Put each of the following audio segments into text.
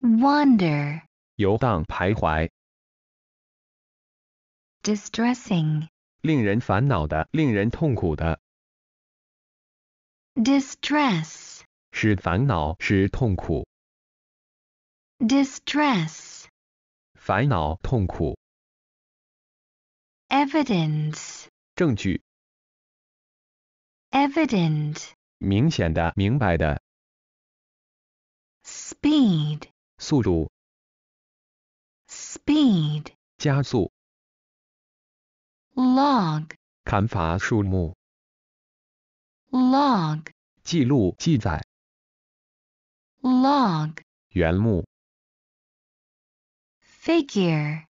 wander, 游荡徘徊， distressing, 令人烦恼的，令人痛苦的， distress, 是烦恼，是痛苦， distress, 烦恼痛苦， evidence, 证据， evident, 明显的，明白的， speed, 速度，speed, 加速，log, 砍伐树木，log, 记录记载，log, 原木，figure,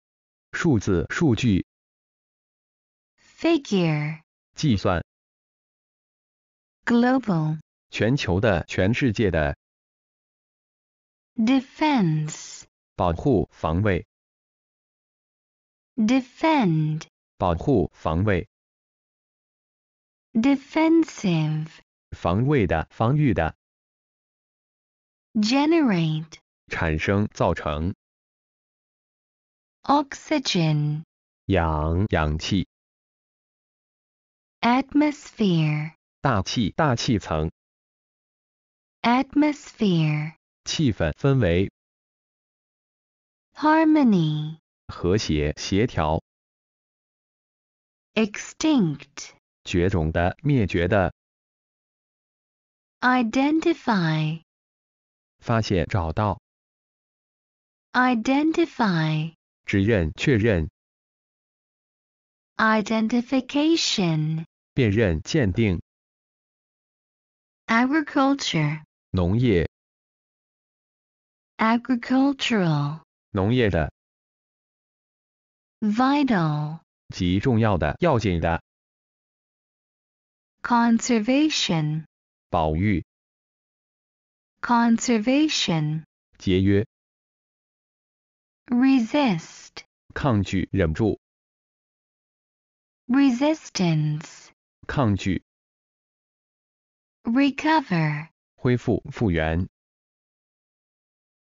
数字数据，figure, 计算，global, 全球的，全世界的，defense, 保护防卫， defend, 保护防卫， defensive, 防卫的，防御的， generate, 产生造成， oxygen, 氧氧气， atmosphere, 大气大气层， atmosphere, 气氛氛围， harmony, 和谐协调， extinct, 绝种的，灭绝的， identify, 发现找到， identify, 指认确认， identification, 辨认鉴定， agriculture, 农业， agricultural, 农业的， vital, 极重要的，要紧的， conservation, 保育， conservation, 节约， resist, 抗拒，忍住， resistance, 抗拒， recover, 恢复，复原，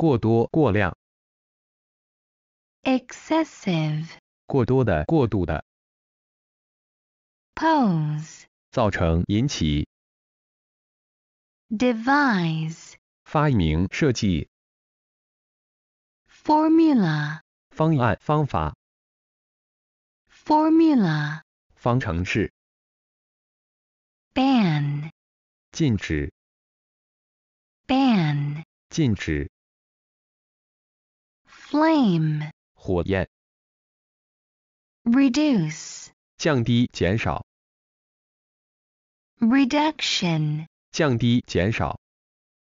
过多、过量， excessive, 过多的、过度的， pose, 造成、引起、 devise, 发明、设计、 formula, 方案、方法、 formula, 方程式、 ban, 禁止、 ban, 禁止、 flame, 火焰、 reduce, 降低、减少、 reduction, 降低、减少、